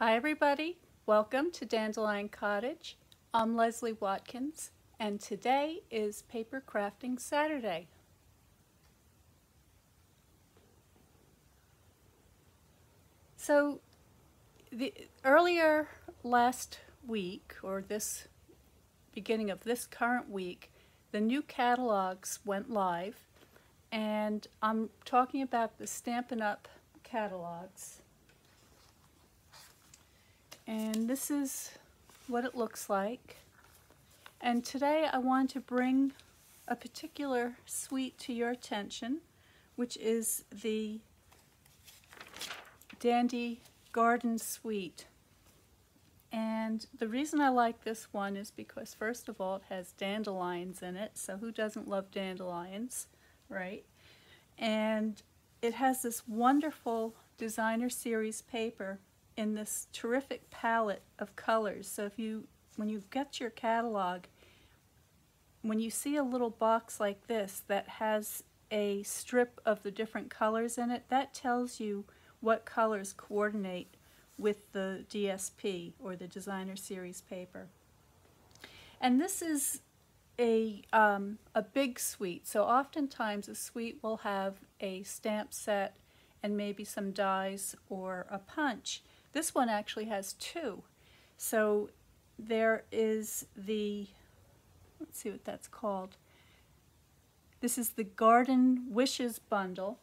Hi everybody, welcome to Dandelion Cottage. I'm Leslie Watkins and today is Paper Crafting Saturday. So the earlier last week or this beginning of this current week the new catalogs went live and I'm talking about the Stampin' Up! catalogs. And this is what it looks like. And today I want to bring a particular suite to your attention, which is the Dandy Garden Suite. And the reason I like this one is because first of all it has dandelions in it, so who doesn't love dandelions, right? And it has this wonderful designer series paper in this terrific palette of colors. So if you, when you get your catalog, when you see a little box like this that has a strip of the different colors in it, that tells you what colors coordinate with the DSP or the designer series paper. And this is a, um, a big suite. So oftentimes a suite will have a stamp set and maybe some dies or a punch. This one actually has two. So there is the, let's see what that's called. This is the Garden Wishes bundle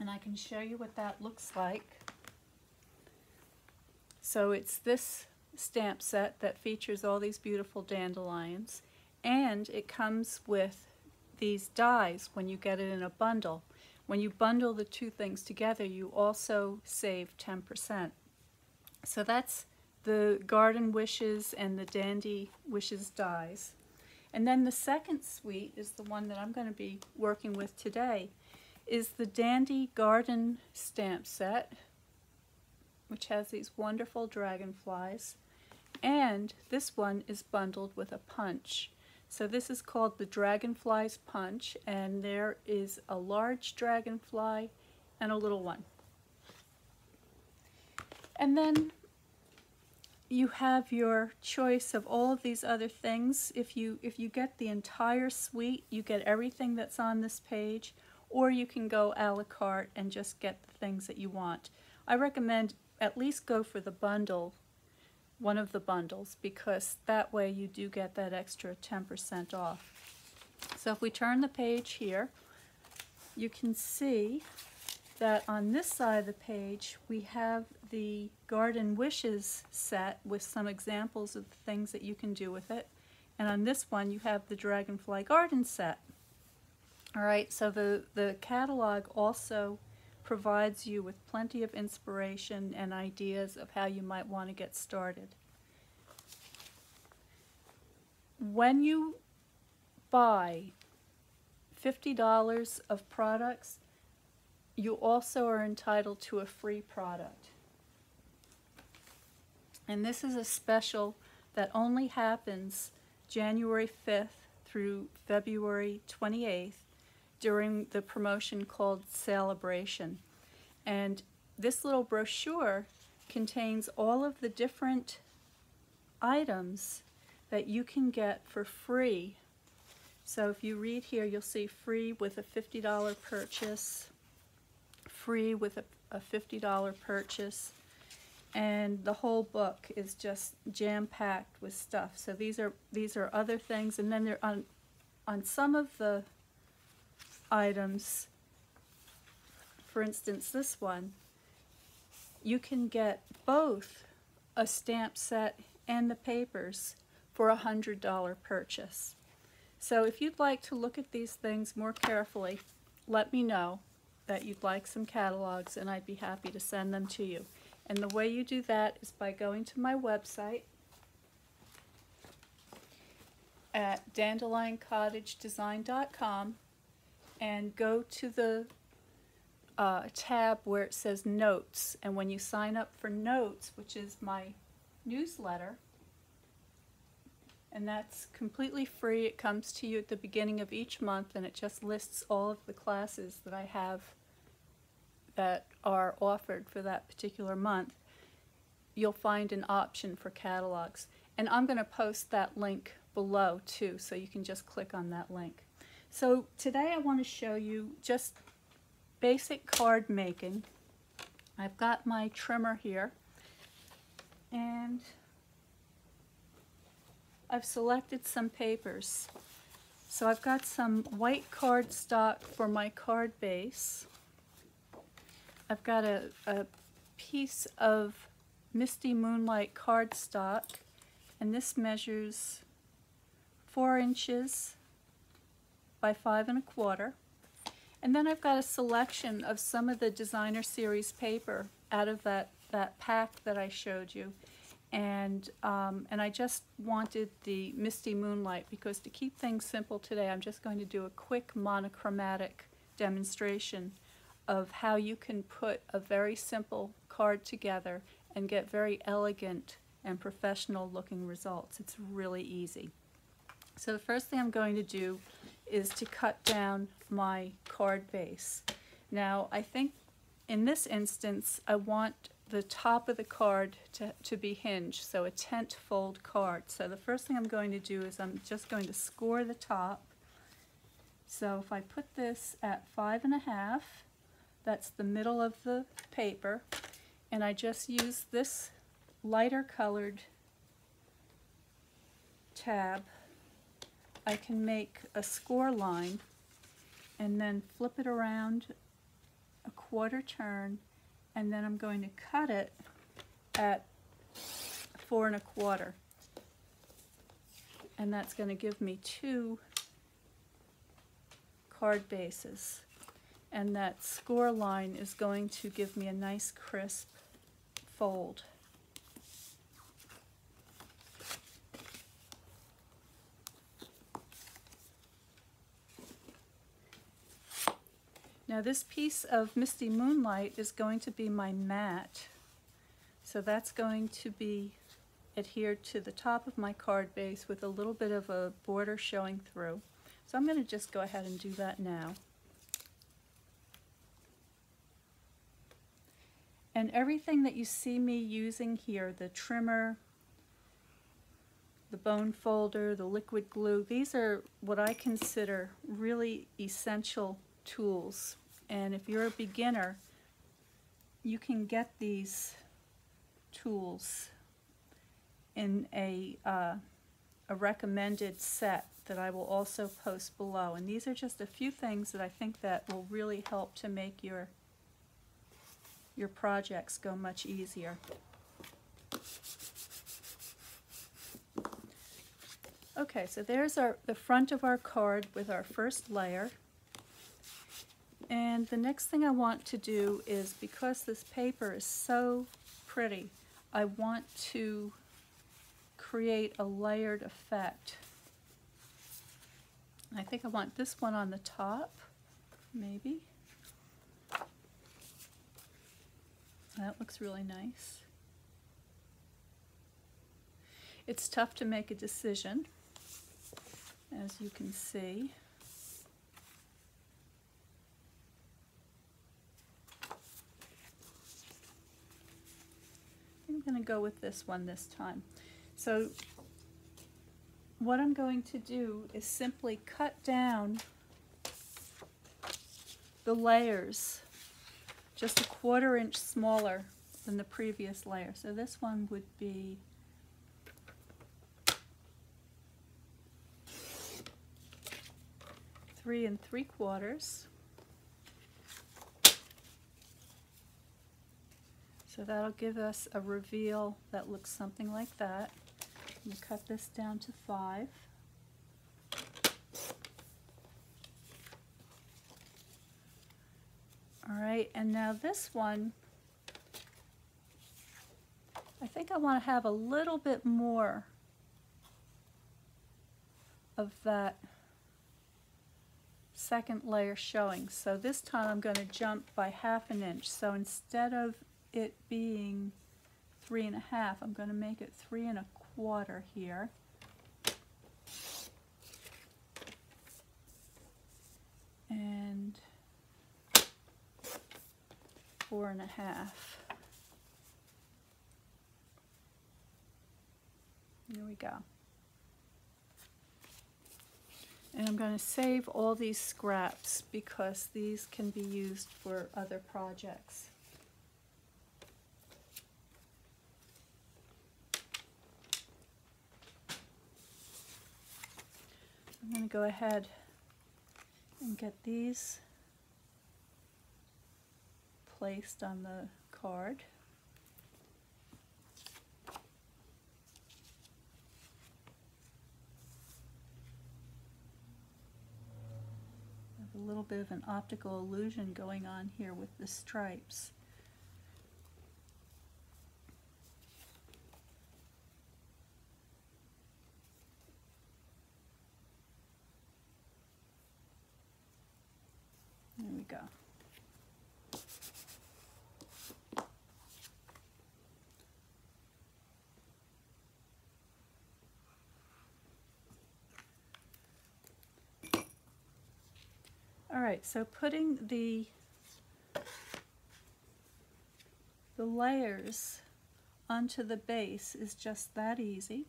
and I can show you what that looks like. So it's this stamp set that features all these beautiful dandelions and it comes with these dies when you get it in a bundle. When you bundle the two things together you also save 10%. So that's the Garden Wishes and the Dandy Wishes dies. And then the second suite is the one that I'm going to be working with today is the Dandy Garden stamp set which has these wonderful dragonflies. And this one is bundled with a punch. So this is called the Dragonflies Punch, and there is a large dragonfly and a little one. And then you have your choice of all of these other things. If you, if you get the entire suite, you get everything that's on this page, or you can go a la carte and just get the things that you want. I recommend at least go for the bundle, one of the bundles, because that way you do get that extra 10% off. So if we turn the page here, you can see that on this side of the page we have the Garden Wishes set with some examples of the things that you can do with it. And on this one you have the Dragonfly Garden set. Alright, so the, the catalog also provides you with plenty of inspiration and ideas of how you might want to get started. When you buy $50 of products, you also are entitled to a free product. And this is a special that only happens January 5th through February 28th during the promotion called Celebration. And this little brochure contains all of the different items that you can get for free. So if you read here, you'll see free with a $50 purchase, free with a, a $50 purchase, and the whole book is just jam-packed with stuff. So these are these are other things, and then they're on on some of the items, for instance this one, you can get both a stamp set and the papers for a $100 purchase. So if you'd like to look at these things more carefully, let me know that you'd like some catalogs and I'd be happy to send them to you. And the way you do that is by going to my website at dandelioncottagedesign.com and go to the uh, tab where it says notes and when you sign up for notes which is my newsletter and that's completely free it comes to you at the beginning of each month and it just lists all of the classes that I have that are offered for that particular month you'll find an option for catalogs. And I'm going to post that link below too, so you can just click on that link. So today I want to show you just basic card making. I've got my trimmer here and I've selected some papers. So I've got some white cardstock for my card base. I've got a, a piece of Misty Moonlight cardstock and this measures four inches by five and a quarter. And then I've got a selection of some of the designer series paper out of that, that pack that I showed you. And, um, and I just wanted the Misty Moonlight because to keep things simple today, I'm just going to do a quick monochromatic demonstration of how you can put a very simple card together and get very elegant and professional looking results. It's really easy. So the first thing I'm going to do is to cut down my card base. Now I think in this instance I want the top of the card to, to be hinged, so a tent fold card. So the first thing I'm going to do is I'm just going to score the top. So if I put this at five and a half, that's the middle of the paper, and I just use this lighter colored tab, I can make a score line and then flip it around a quarter turn and then I'm going to cut it at four and a quarter. And that's going to give me two card bases. And that score line is going to give me a nice crisp fold. Now this piece of Misty Moonlight is going to be my mat. So that's going to be adhered to the top of my card base with a little bit of a border showing through. So I'm going to just go ahead and do that now. And everything that you see me using here, the trimmer, the bone folder, the liquid glue, these are what I consider really essential tools. And if you're a beginner, you can get these tools in a, uh, a recommended set that I will also post below. And these are just a few things that I think that will really help to make your, your projects go much easier. Okay, so there's our the front of our card with our first layer. And the next thing I want to do is, because this paper is so pretty, I want to create a layered effect. I think I want this one on the top, maybe. That looks really nice. It's tough to make a decision, as you can see. I'm going to go with this one this time. So what I'm going to do is simply cut down the layers just a quarter inch smaller than the previous layer. So this one would be three and three quarters. So that'll give us a reveal that looks something like that. I'm cut this down to five. All right, and now this one, I think I want to have a little bit more of that second layer showing. So this time I'm going to jump by half an inch. So instead of it being three and a half, I'm going to make it three and a quarter here. And four and a half. There we go. And I'm going to save all these scraps because these can be used for other projects. I'm going to go ahead and get these placed on the card. a little bit of an optical illusion going on here with the stripes. There we go. All right, so putting the the layers onto the base is just that easy.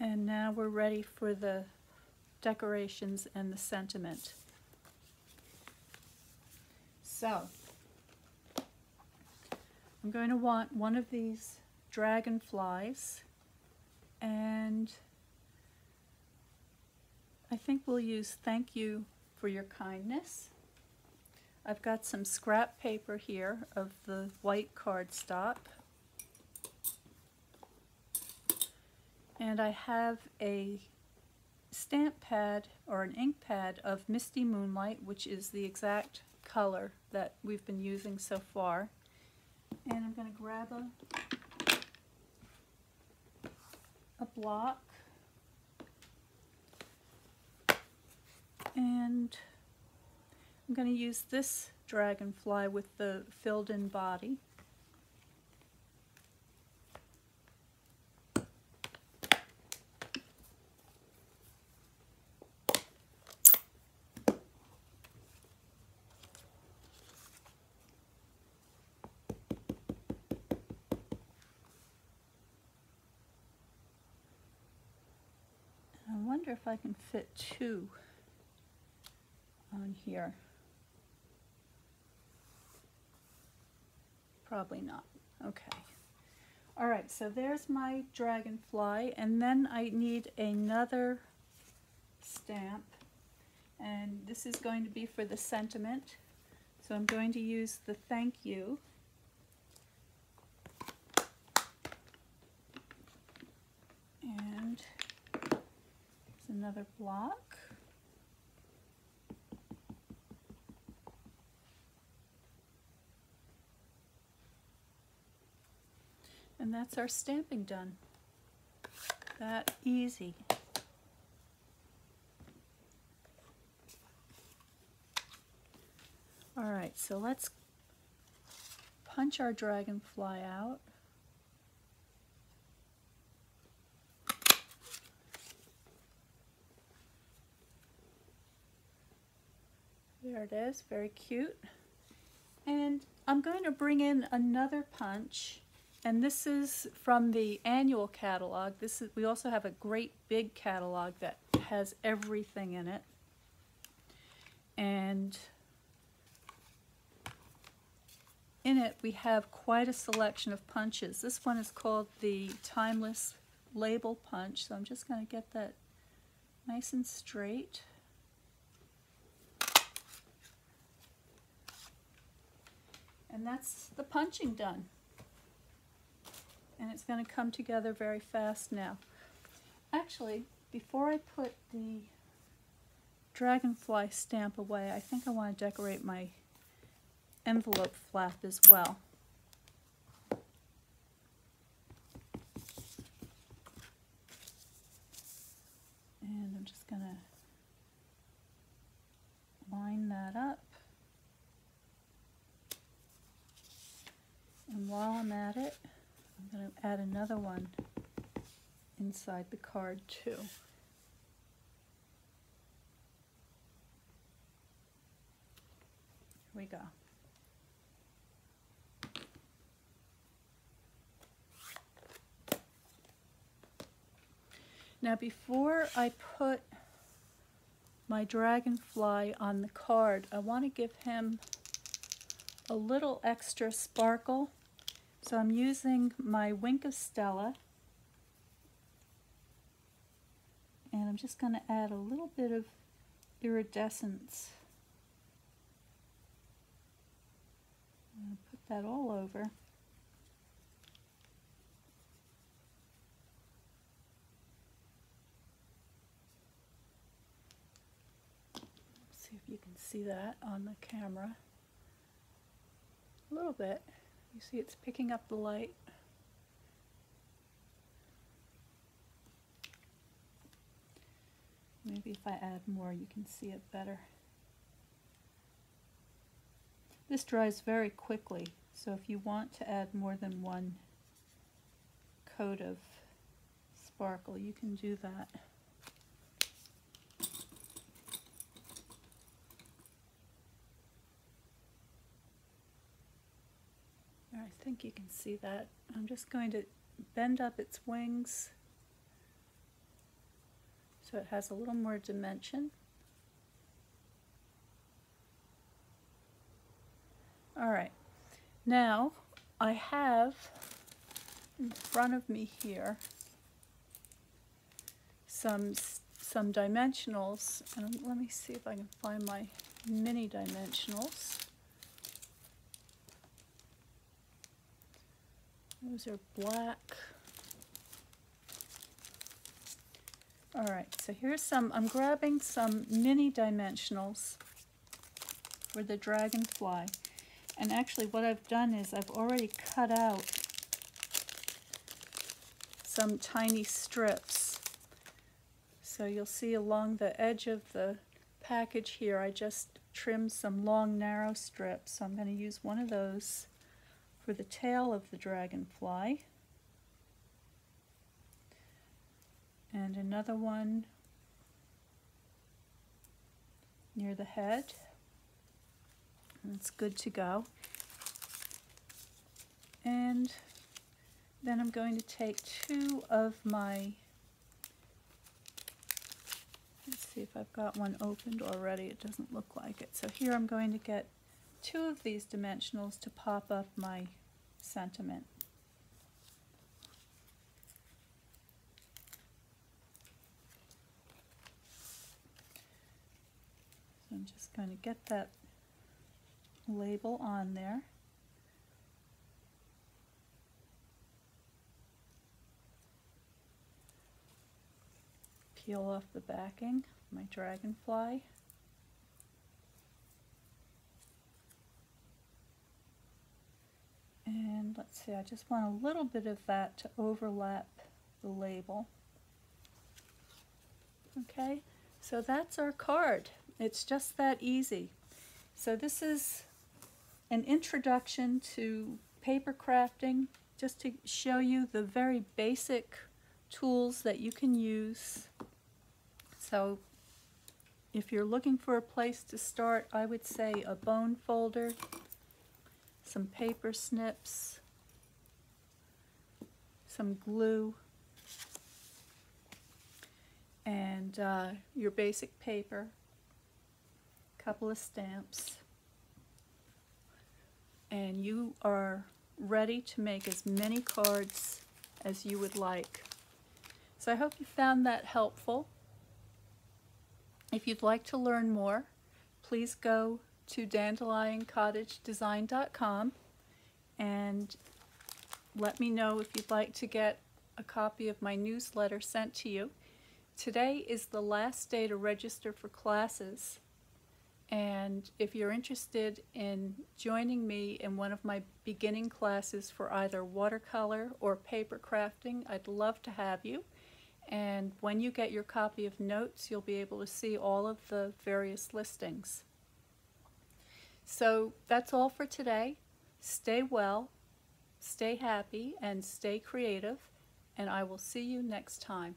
And now we're ready for the decorations and the sentiment. So, I'm going to want one of these dragonflies and I think we'll use thank you for your kindness. I've got some scrap paper here of the white cardstock. And I have a stamp pad or an ink pad of Misty Moonlight, which is the exact color that we've been using so far. And I'm going to grab a, a block and I'm going to use this dragonfly with the filled in body. Wonder if I can fit two on here. Probably not. Okay. All right, so there's my dragonfly, and then I need another stamp, and this is going to be for the sentiment. So I'm going to use the thank you. And another block. And that's our stamping done. That easy. All right, so let's punch our dragonfly out. There it is, very cute. And I'm going to bring in another punch, and this is from the annual catalog. This is we also have a great big catalog that has everything in it. And in it we have quite a selection of punches. This one is called the Timeless Label Punch, so I'm just going to get that nice and straight. And that's the punching done. And it's going to come together very fast now. Actually, before I put the dragonfly stamp away, I think I want to decorate my envelope flap as well. And I'm just going to line that up. And while I'm at it, I'm going to add another one inside the card too. Here we go. Now before I put my dragonfly on the card, I want to give him a little extra sparkle. So I'm using my Wink of Stella. And I'm just going to add a little bit of iridescence. put that all over. see if you can see that on the camera. A little bit. You see it's picking up the light. Maybe if I add more you can see it better. This dries very quickly, so if you want to add more than one coat of sparkle, you can do that. I think you can see that. I'm just going to bend up its wings so it has a little more dimension. All right, now I have in front of me here some some dimensionals, and let me see if I can find my mini dimensionals. Those are black. All right, so here's some, I'm grabbing some mini dimensionals for the dragonfly. And actually what I've done is I've already cut out some tiny strips. So you'll see along the edge of the package here, I just trimmed some long narrow strips. So I'm going to use one of those for the tail of the dragonfly. And another one near the head. It's good to go. And then I'm going to take two of my, let's see if I've got one opened already. It doesn't look like it. So here I'm going to get two of these dimensionals to pop up my sentiment. So I'm going to get that label on there. Peel off the backing, my dragonfly. And let's see, I just want a little bit of that to overlap the label. Okay, so that's our card. It's just that easy. So this is an introduction to paper crafting, just to show you the very basic tools that you can use. So if you're looking for a place to start, I would say a bone folder some paper snips, some glue, and uh, your basic paper, couple of stamps, and you are ready to make as many cards as you would like. So I hope you found that helpful. If you'd like to learn more, please go to dandelioncottagedesign.com and let me know if you'd like to get a copy of my newsletter sent to you. Today is the last day to register for classes and if you're interested in joining me in one of my beginning classes for either watercolor or paper crafting, I'd love to have you. And when you get your copy of notes, you'll be able to see all of the various listings. So that's all for today. Stay well, stay happy, and stay creative. and I will see you next time.